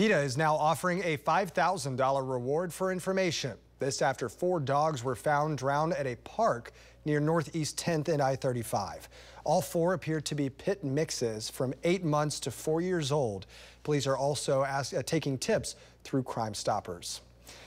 PETA is now offering a $5,000 reward for information. This after four dogs were found drowned at a park near Northeast 10th and I-35. All four appear to be pit mixes from eight months to four years old. Police are also ask, uh, taking tips through Crime Stoppers.